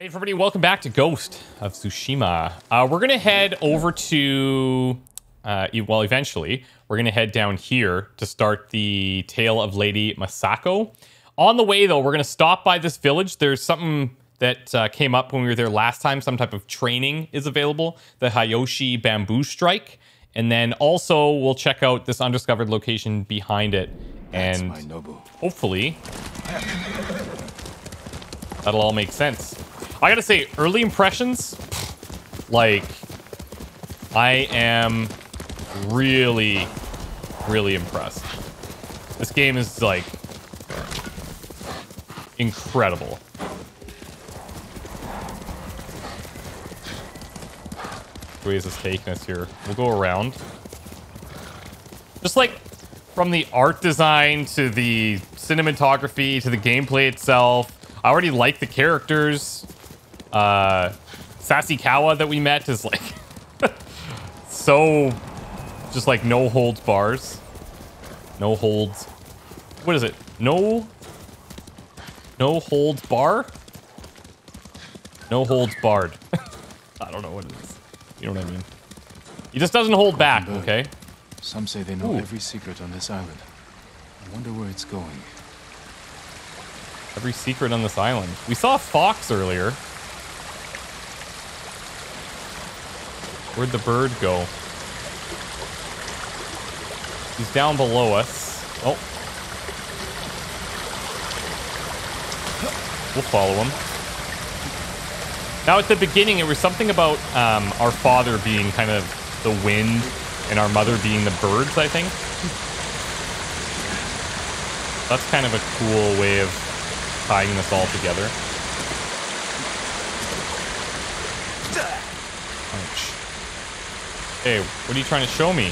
Hey everybody, welcome back to Ghost of Tsushima. Uh, we're gonna head over to, uh, well, eventually, we're gonna head down here to start the tale of Lady Masako. On the way, though, we're gonna stop by this village. There's something that uh, came up when we were there last time. Some type of training is available, the Hayoshi Bamboo Strike, and then also we'll check out this undiscovered location behind it, and hopefully that'll all make sense. I gotta say, early impressions, like, I am really, really impressed. This game is like incredible. Where is taking us here? We'll go around. Just like from the art design to the cinematography to the gameplay itself. I already like the characters. Uh, Sasikawa that we met is like so just like no holds bars. No holds. What is it? No. No holds bar? No holds barred. I don't know what it is. You know what I mean? He just doesn't hold back, okay? Some say they know Ooh. every secret on this island. I wonder where it's going. Every secret on this island. We saw a fox earlier. Where'd the bird go? He's down below us. Oh. We'll follow him. Now, at the beginning, it was something about um, our father being kind of the wind and our mother being the birds, I think. That's kind of a cool way of tying this all together. Hey, what are you trying to show me?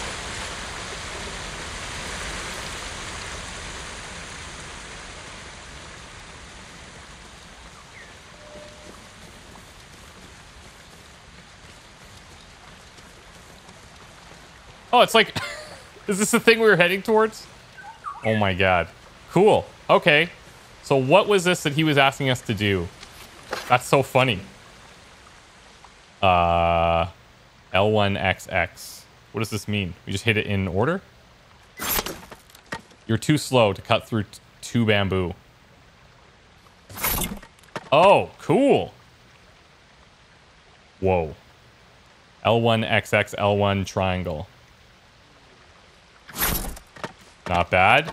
Oh, it's like, is this the thing we were heading towards? Oh my god. Cool. Okay. So what was this that he was asking us to do? That's so funny. Uh, L1XX. What does this mean? We just hit it in order? You're too slow to cut through two bamboo. Oh, cool. Whoa. L1XX, L1 triangle. Not bad.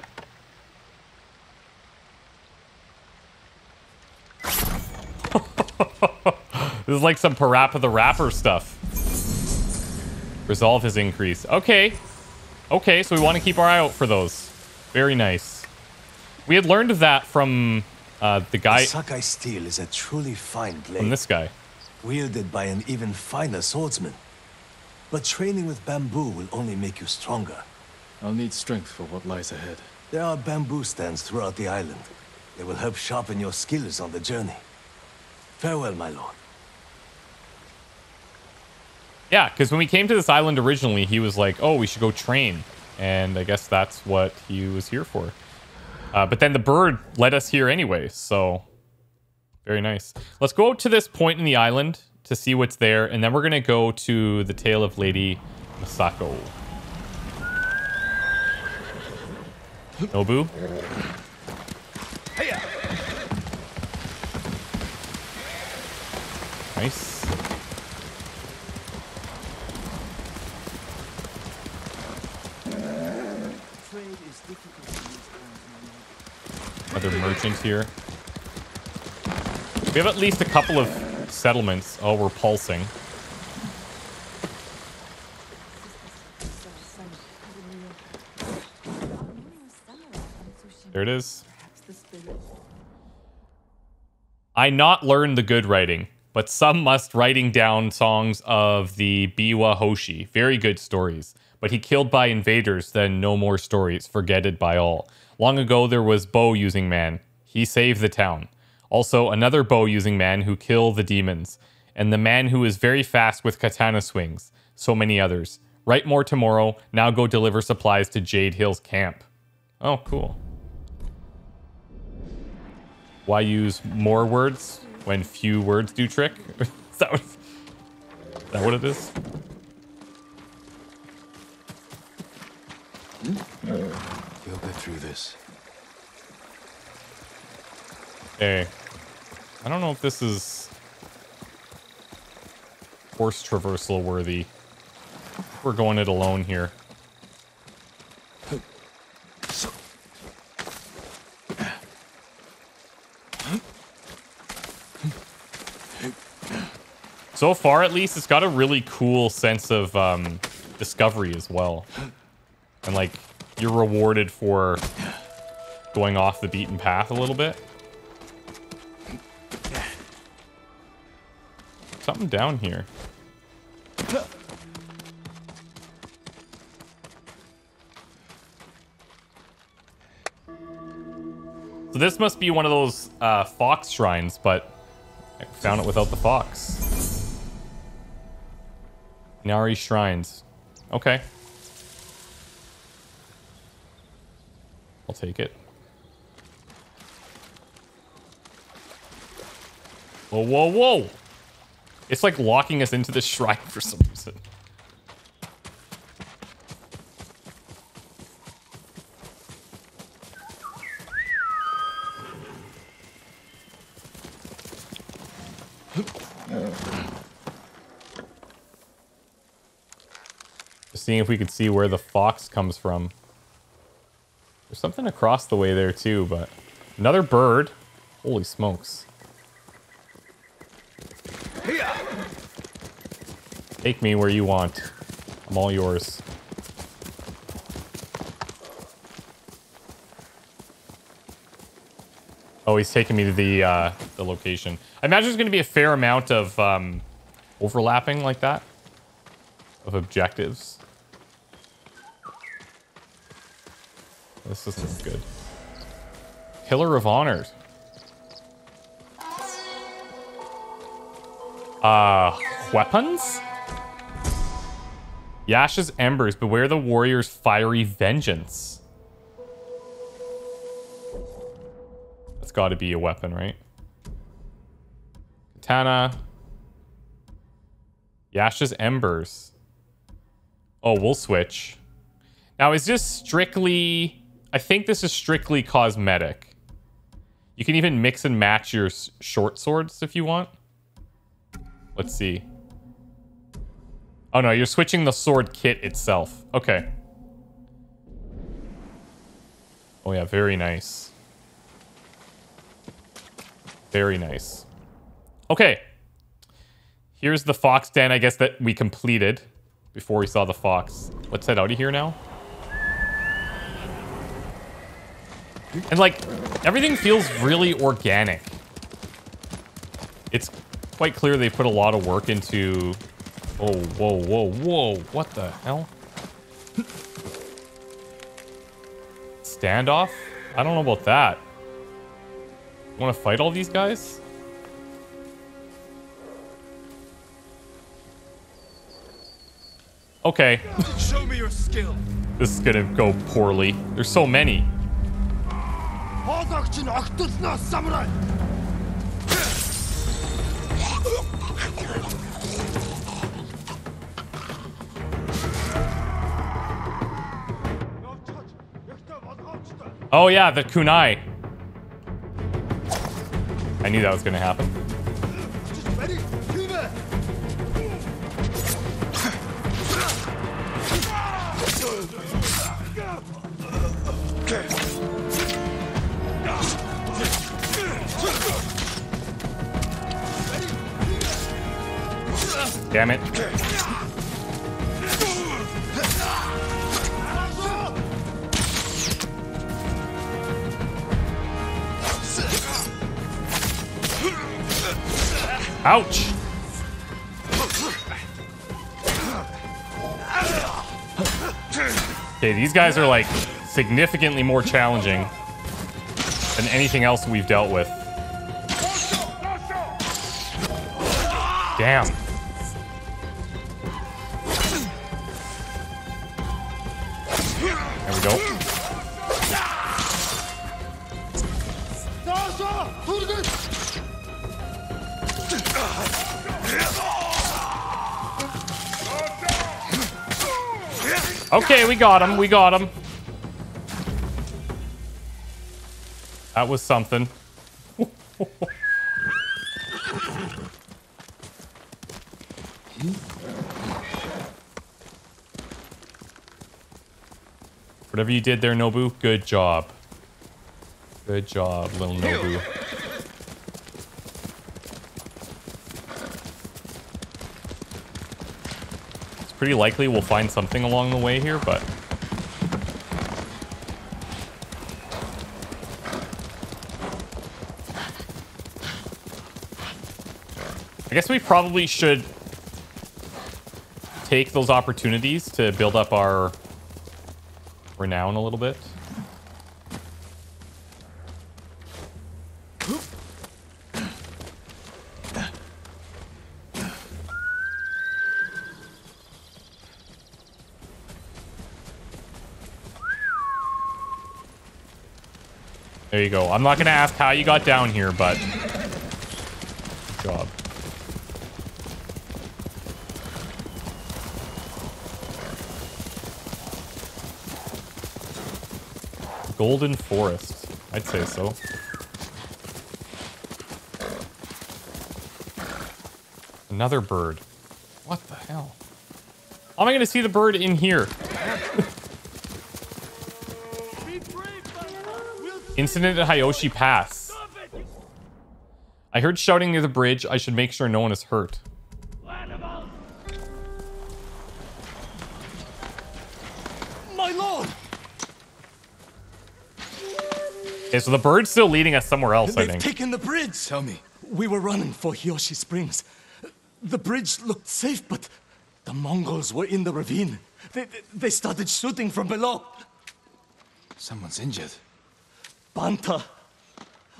This is like some Parappa the Rapper stuff. Resolve has increased. Okay. Okay, so we want to keep our eye out for those. Very nice. We had learned that from uh, the guy, The Sakai steel is a truly fine blade, from this guy. wielded by an even finer swordsman. But training with bamboo will only make you stronger. I'll need strength for what lies ahead. There are bamboo stands throughout the island. They will help sharpen your skills on the journey. Farewell, my lord. Yeah, because when we came to this island originally, he was like, oh, we should go train. And I guess that's what he was here for. Uh, but then the bird led us here anyway, so very nice. Let's go to this point in the island to see what's there, and then we're going to go to the tale of Lady Masako. Nobu? Nice. Here. We have at least a couple of settlements. Oh, we're pulsing. There it is. I not learned the good writing, but some must writing down songs of the Biwa Hoshi. Very good stories. But he killed by invaders, then no more stories, forgetted by all. Long ago there was bow using man. He saved the town. Also another bow using man who kill the demons. And the man who is very fast with katana swings. So many others. Write more tomorrow. Now go deliver supplies to Jade Hills camp. Oh, cool. Why use more words? when few words do trick. is, that what, is that what it is? Hmm? You'll get through this. Okay. I don't know if this is horse traversal worthy. We're going it alone here. So far, at least, it's got a really cool sense of um, discovery as well. And, like, you're rewarded for going off the beaten path a little bit. Something down here. So this must be one of those uh, fox shrines, but I found it without the fox. Inari shrines. Okay. I'll take it. Whoa, whoa, whoa! It's like locking us into this shrine for some reason. Just seeing if we could see where the fox comes from. There's something across the way there too, but another bird. Holy smokes. Take me where you want. I'm all yours. Oh, he's taking me to the uh, the location. I imagine there's going to be a fair amount of um, overlapping like that of objectives. This isn't good. Pillar of Honors. Uh, weapons? Yasha's Embers. Beware the warrior's fiery vengeance. That's got to be a weapon, right? Katana. Yasha's Embers. Oh, we'll switch. Now, is this strictly... I think this is strictly cosmetic. You can even mix and match your short swords if you want. Let's see. Oh no, you're switching the sword kit itself. Okay. Oh yeah, very nice. Very nice. Okay. Here's the fox den, I guess, that we completed before we saw the fox. Let's head out of here now. And like, everything feels really organic. It's quite clear they put a lot of work into... Oh, whoa, whoa, whoa. What the hell? Standoff? I don't know about that. Want to fight all these guys? Okay. Show me your skill. This is gonna go poorly. There's so many. Oh yeah, the kunai. I knew that was gonna happen. Damn it. Ouch! Okay, these guys are like significantly more challenging than anything else we've dealt with. Damn. Okay, we got him. We got him. That was something. Whatever you did there, Nobu, good job. Good job, little Nobu. Pretty likely we'll find something along the way here, but... I guess we probably should take those opportunities to build up our renown a little bit. There you go. I'm not going to ask how you got down here, but... Job. Golden Forest. I'd say so. Another bird. What the hell? How am I going to see the bird in here? Incident at Hiyoshi Pass. I heard shouting near the bridge. I should make sure no one is hurt. My lord! Okay, so the bird's still leading us somewhere else, I They've think. taken the bridge! Tell me. We were running for Hiyoshi Springs. The bridge looked safe, but the Mongols were in the ravine. They, they started shooting from below. Someone's injured. Banta,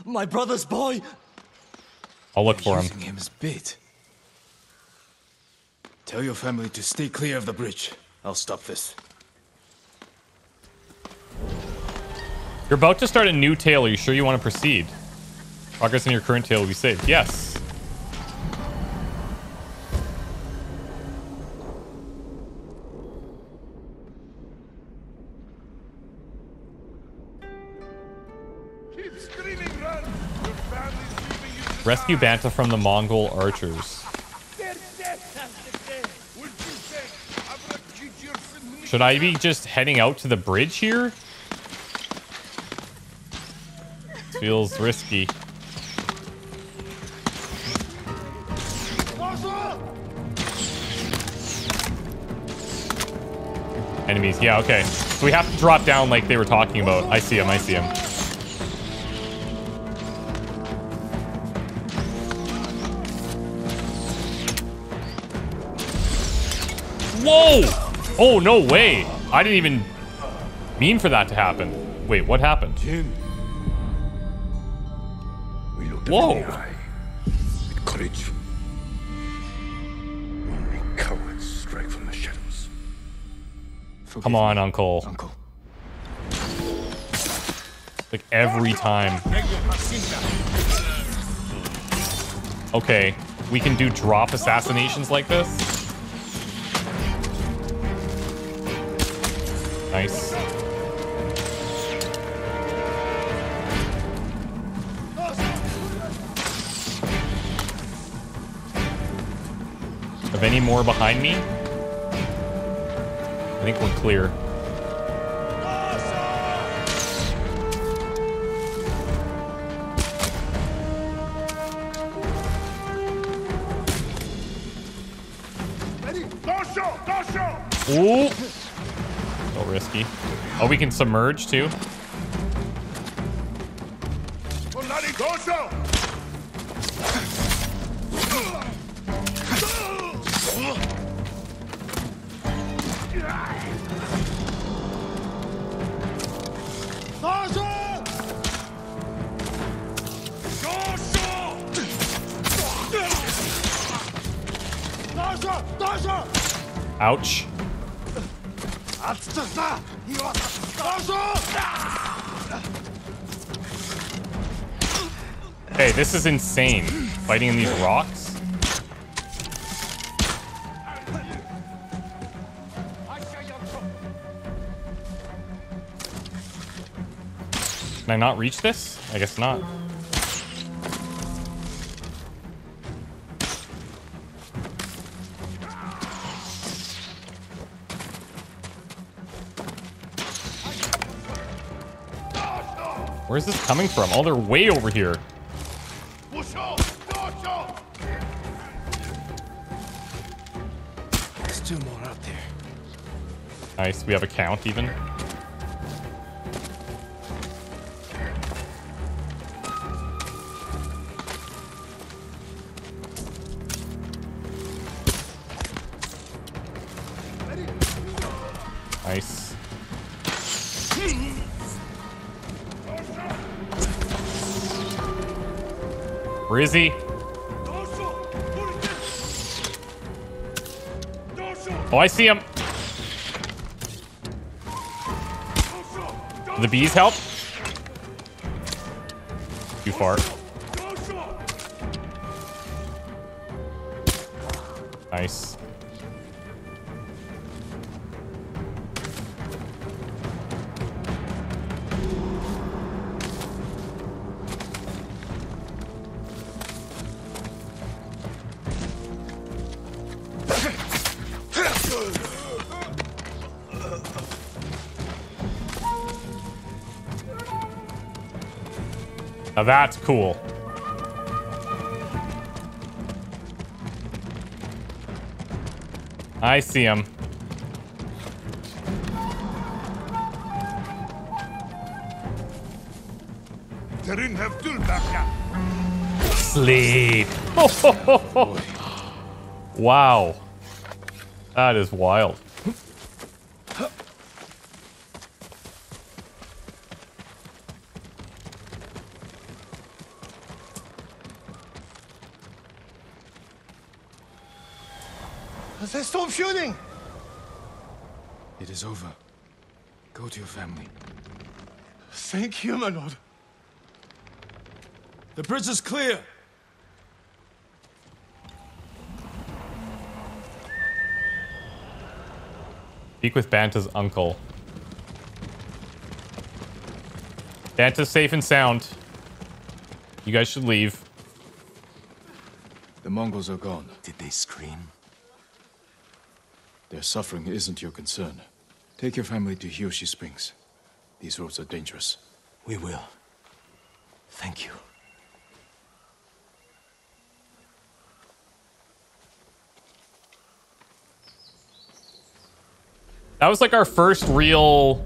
my brother's boy. I'll look for him. Using him as bait. Tell your family to stay clear of the bridge. I'll stop this. You're about to start a new tale. Are you sure you want to proceed? Progress in your current tale will be saved. Yes. Rescue. Banta from the Mongol archers. Should I be just heading out to the bridge here? Feels risky. Enemies. Yeah, okay. So we have to drop down like they were talking about. I see him. I see him. Whoa! Oh, no way. I didn't even mean for that to happen. Wait, what happened? Jin. We looked Whoa. in the eye. With courage. Only cowards strike from the shadows. Forgive Come me, on, Uncle. Uncle. Like every time. Okay, we can do drop assassinations like this. Nice. Have any more behind me? I think we're clear. Ooh. Risky. Oh, we can submerge too. is insane. Fighting in these rocks. Can I not reach this? I guess not. Where's this coming from? Oh, they're way over here. Nice. We have a count even. Nice. Where is he? Oh, I see him. The bees help? Too far. Now that's cool. I see him. Terin have Dulbaka! Sleep. wow. That is wild. They stop shooting! It is over. Go to your family. Thank you, my lord. The bridge is clear. Speak with Banta's uncle. Banta's safe and sound. You guys should leave. The Mongols are gone. Did they scream? Their suffering isn't your concern. Take your family to Hiyoshi Springs. These roads are dangerous. We will. Thank you. That was like our first real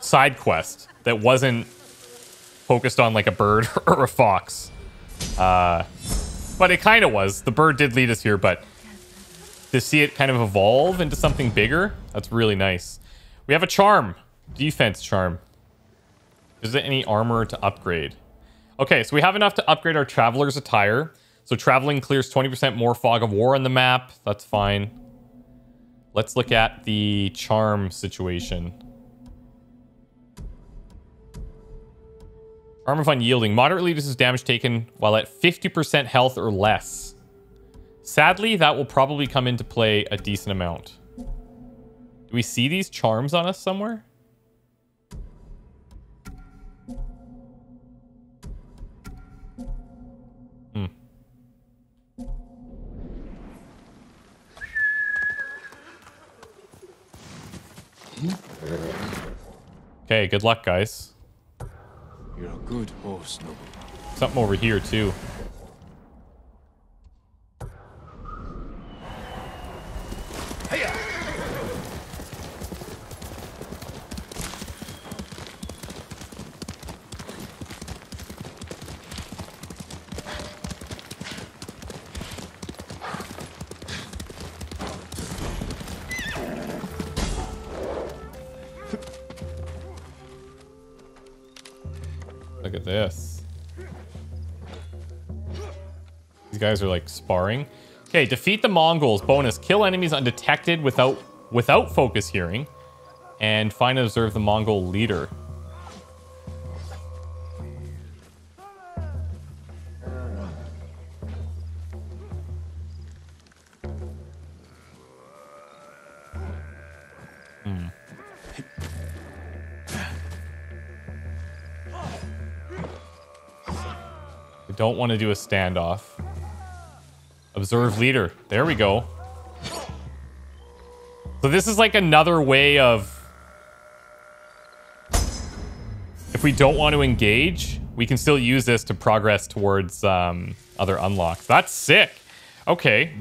side quest that wasn't focused on like a bird or a fox. Uh, but it kind of was. The bird did lead us here, but to see it kind of evolve into something bigger, that's really nice. We have a charm. Defense charm. Is there any armor to upgrade? Okay, so we have enough to upgrade our traveler's attire. So traveling clears 20% more fog of war on the map. That's fine. Let's look at the charm situation. Charm of Unyielding. Moderately reduces damage taken while at 50% health or less. Sadly, that will probably come into play a decent amount. Do we see these charms on us somewhere? Okay, good luck, guys. You're a good horse, Nobu. Something over here, too. guys are like sparring. Okay, defeat the Mongols. Bonus, kill enemies undetected without without focus hearing. And find and observe the Mongol leader. Hmm. don't want to do a standoff. Observe leader. There we go. So this is like another way of... If we don't want to engage, we can still use this to progress towards um, other unlocks. That's sick. Okay.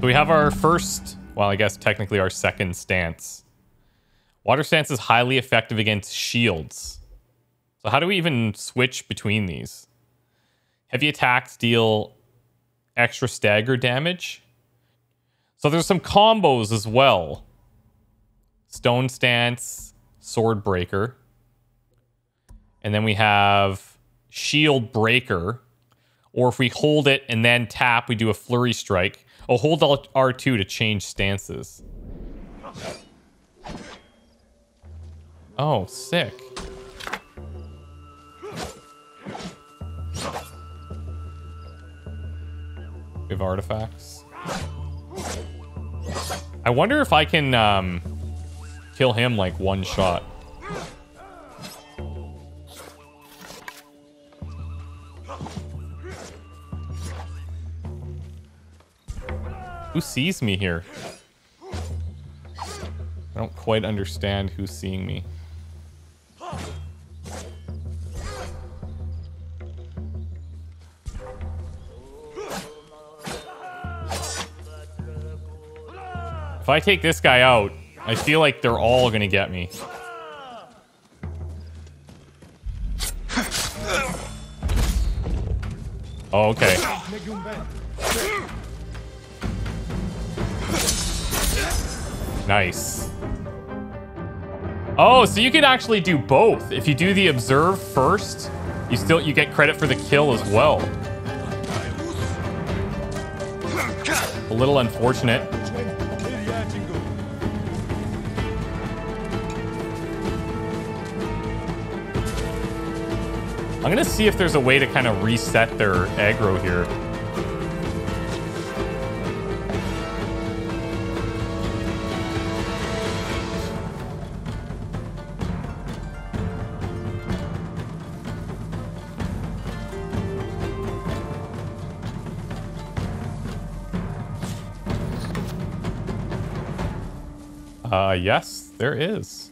So we have our first, well, I guess technically our second stance. Water stance is highly effective against shields. So how do we even switch between these? Heavy attacks deal extra stagger damage. So there's some combos as well. Stone Stance, Sword Breaker. And then we have Shield Breaker. Or if we hold it and then tap, we do a Flurry Strike. Oh, hold R2 to change stances. Oh, sick. Have artifacts. I wonder if I can um, kill him like one shot. Who sees me here? I don't quite understand who's seeing me. I take this guy out, I feel like they're all gonna get me. Oh, okay. Nice. Oh, so you can actually do both. If you do the observe first, you still you get credit for the kill as well. A little unfortunate. I'm gonna see if there's a way to kind of reset their aggro here. Uh, yes, there is.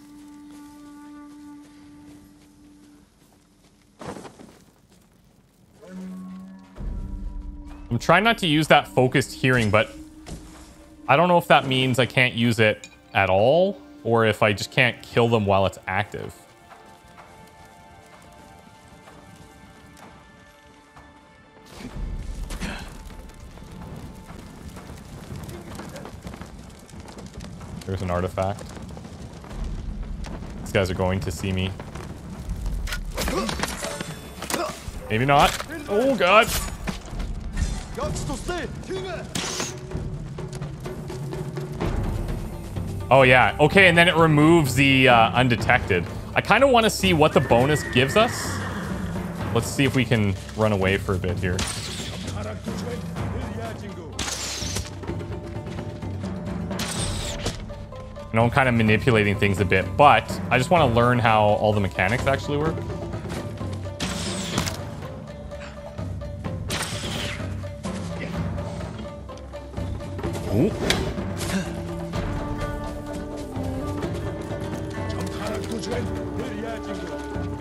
I'm trying not to use that focused hearing, but I don't know if that means I can't use it at all, or if I just can't kill them while it's active. There's an artifact. These guys are going to see me. Maybe not. Oh, God. Oh, yeah. Okay, and then it removes the uh, undetected. I kind of want to see what the bonus gives us. Let's see if we can run away for a bit here. I know I'm kind of manipulating things a bit, but I just want to learn how all the mechanics actually work. We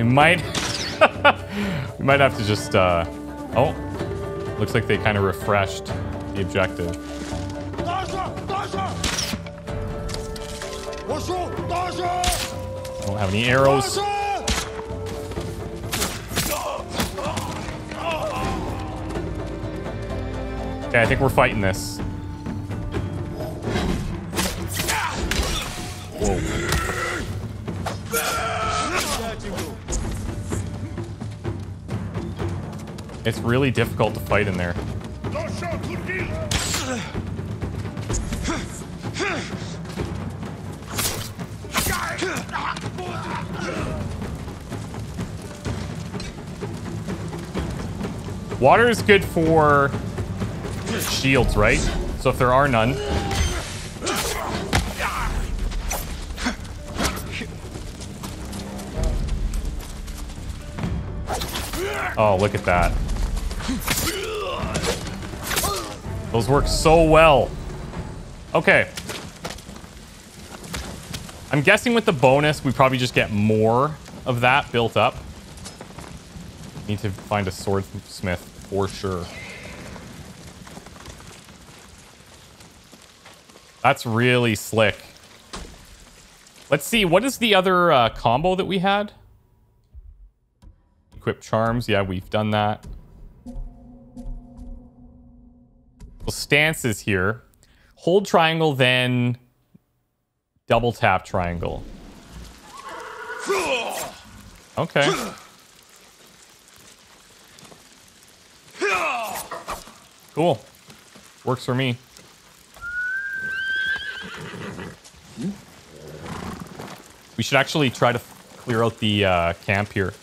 might... we might have to just, uh... Oh. Looks like they kind of refreshed the objective. I Don't have any arrows. Okay, I think we're fighting this. It's really difficult to fight in there. Water is good for shields, right? So if there are none. Oh, look at that. Those work so well. Okay. I'm guessing with the bonus, we probably just get more of that built up. Need to find a swordsmith for sure. That's really slick. Let's see, what is the other uh, combo that we had? Equip charms. Yeah, we've done that. Stances here. Hold triangle, then double tap triangle. Okay. Cool. Works for me. We should actually try to clear out the uh, camp here.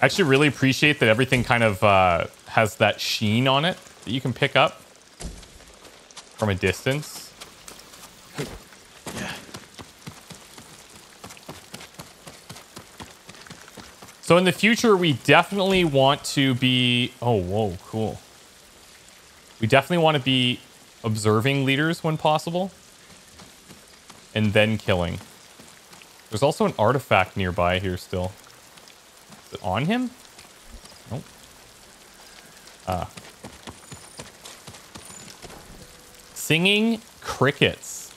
Actually really appreciate that everything kind of uh, has that sheen on it that you can pick up from a distance. Yeah. So in the future, we definitely want to be... Oh, whoa, cool. We definitely want to be observing leaders when possible. And then killing. There's also an artifact nearby here still. On him? Nope. Ah. Singing crickets.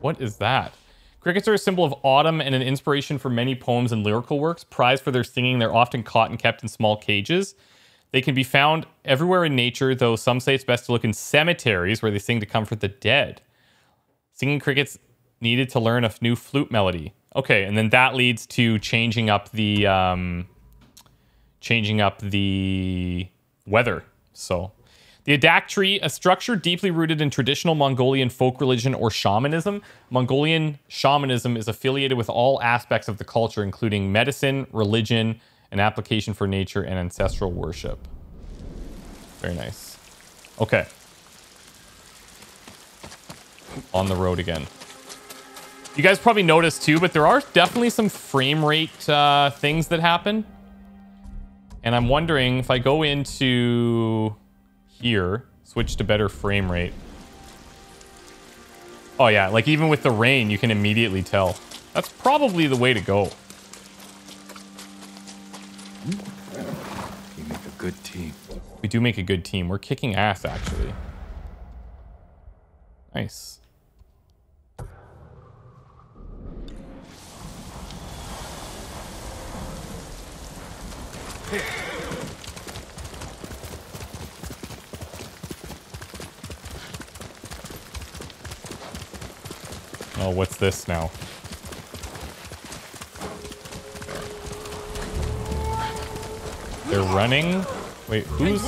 What is that? Crickets are a symbol of autumn and an inspiration for many poems and lyrical works. Prized for their singing, they're often caught and kept in small cages. They can be found everywhere in nature, though some say it's best to look in cemeteries where they sing to comfort the dead. Singing crickets needed to learn a new flute melody. Okay, and then that leads to changing up the um, changing up the weather. So the Adak tree, a structure deeply rooted in traditional Mongolian folk religion or shamanism. Mongolian shamanism is affiliated with all aspects of the culture, including medicine, religion, and application for nature and ancestral worship. Very nice. Okay. On the road again. You guys probably noticed too, but there are definitely some frame rate uh, things that happen. And I'm wondering if I go into here, switch to better frame rate. Oh yeah, like even with the rain, you can immediately tell. That's probably the way to go. You make a good team. We do make a good team. We're kicking ass, actually. Nice. Oh, what's this now? They're running? Wait, who's...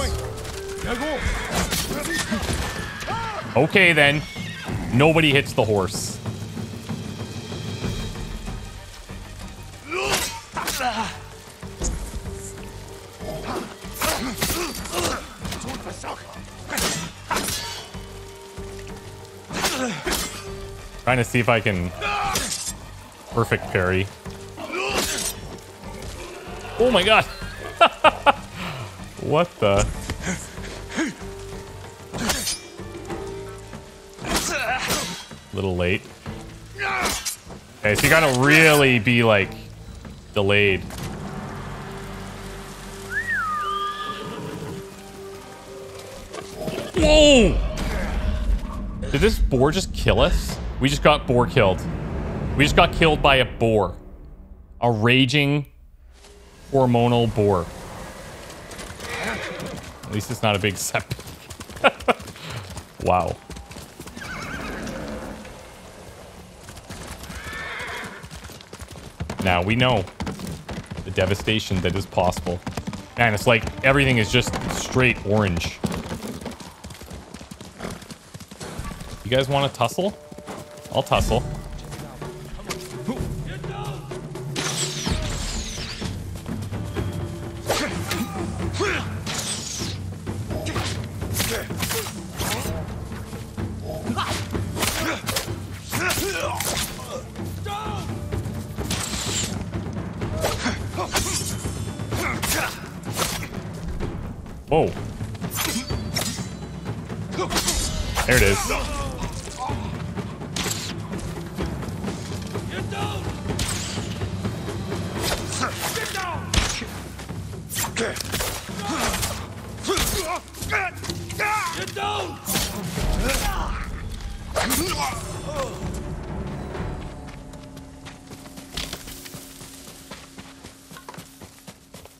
Okay, then. Nobody hits the horse. Trying to see if I can perfect parry. Oh my god. what the? Little late. Okay, so you gotta really be like delayed. Whoa! Did this boar just kill us? We just got boar killed. We just got killed by a boar. A raging hormonal boar. At least it's not a big setback. wow. Now we know the devastation that is possible. Man, it's like everything is just straight orange. You guys want to tussle? I'll tussle. Whoa. There it is.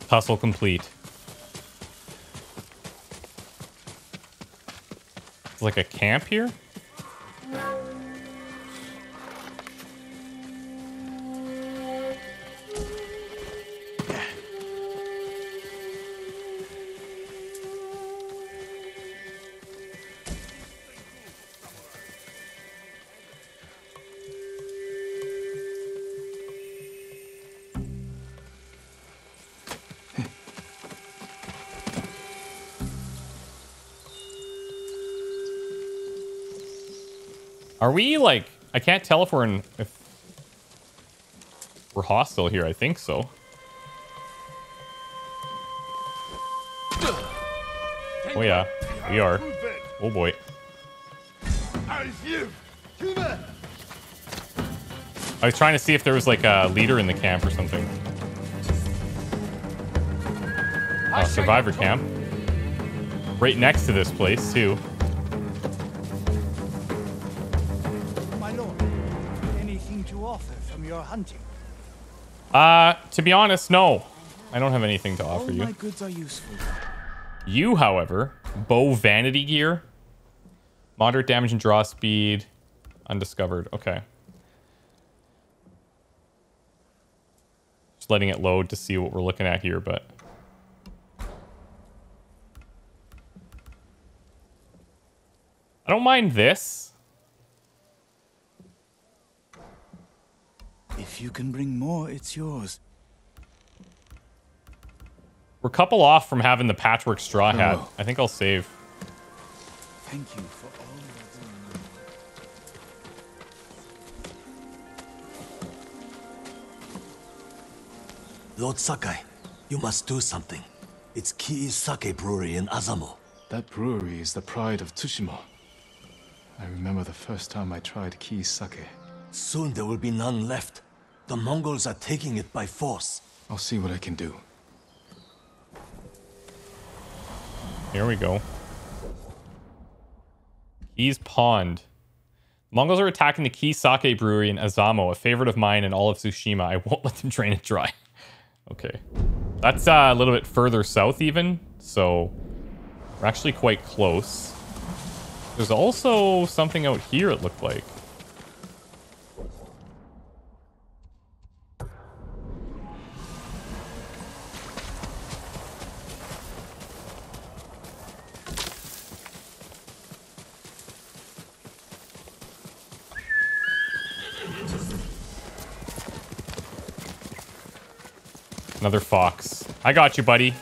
Tussle complete. It's like a camp here? Are we like? I can't tell if we're in. If we're hostile here. I think so. Oh yeah, we are. Oh boy. I was trying to see if there was like a leader in the camp or something. Oh, survivor camp. Right next to this place too. Uh, to be honest, no. I don't have anything to offer my you. goods are useful. You, however, bow vanity gear, moderate damage and draw speed, undiscovered. Okay. Just letting it load to see what we're looking at here, but I don't mind this. If you can bring more, it's yours. We're a couple off from having the patchwork straw oh. hat. Oh. I think I'll save. Thank you for all you're. Lord Sakai, you must do something. It's Kii's Sake Brewery in Azamo. That brewery is the pride of Tsushima. I remember the first time I tried key sake. Soon there will be none left. The Mongols are taking it by force. I'll see what I can do. Here we go. Keys Pond. Mongols are attacking the Key Sake Brewery in Azamo, a favorite of mine in all of Tsushima. I won't let them drain it dry. okay. That's uh, a little bit further south even, so we're actually quite close. There's also something out here, it looked like. Another fox. I got you, buddy.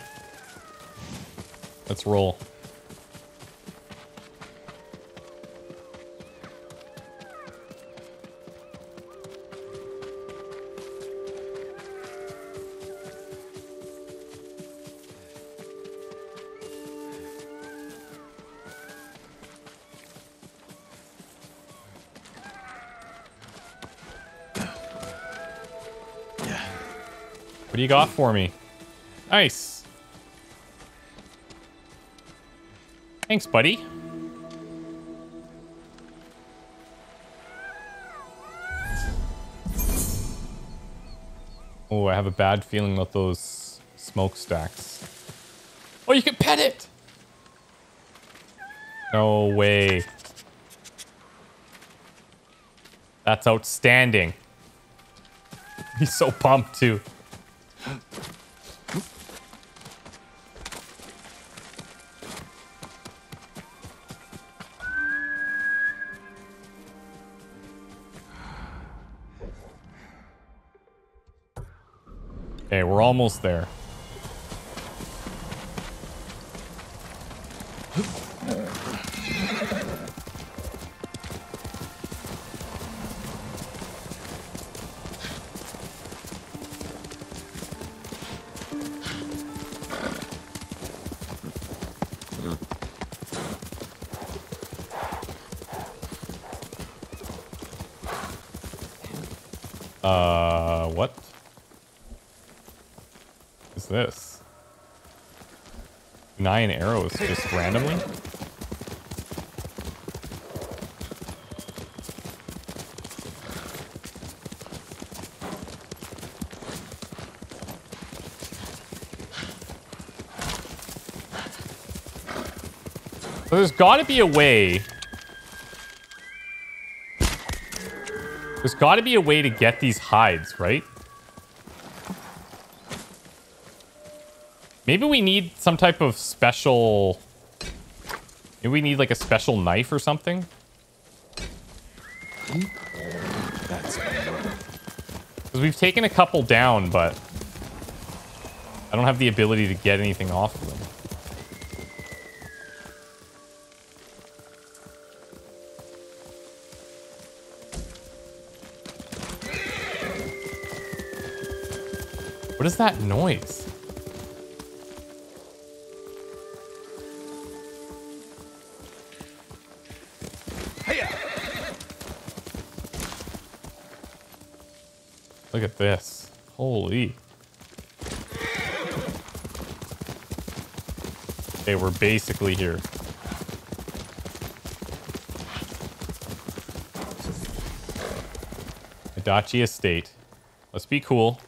Let's roll. You got for me? Nice. Thanks, buddy. Oh, I have a bad feeling about those smokestacks. Oh, you can pet it! No way. That's outstanding. He's so pumped, too. Okay, we're almost there. Nine arrows just randomly? So there's got to be a way. There's got to be a way to get these hides, right? Maybe we need some type of special... Maybe we need like a special knife or something? Because we've taken a couple down, but... I don't have the ability to get anything off of them. What is that noise? At this. Holy. Okay, we're basically here. Adachi Estate. Let's be cool.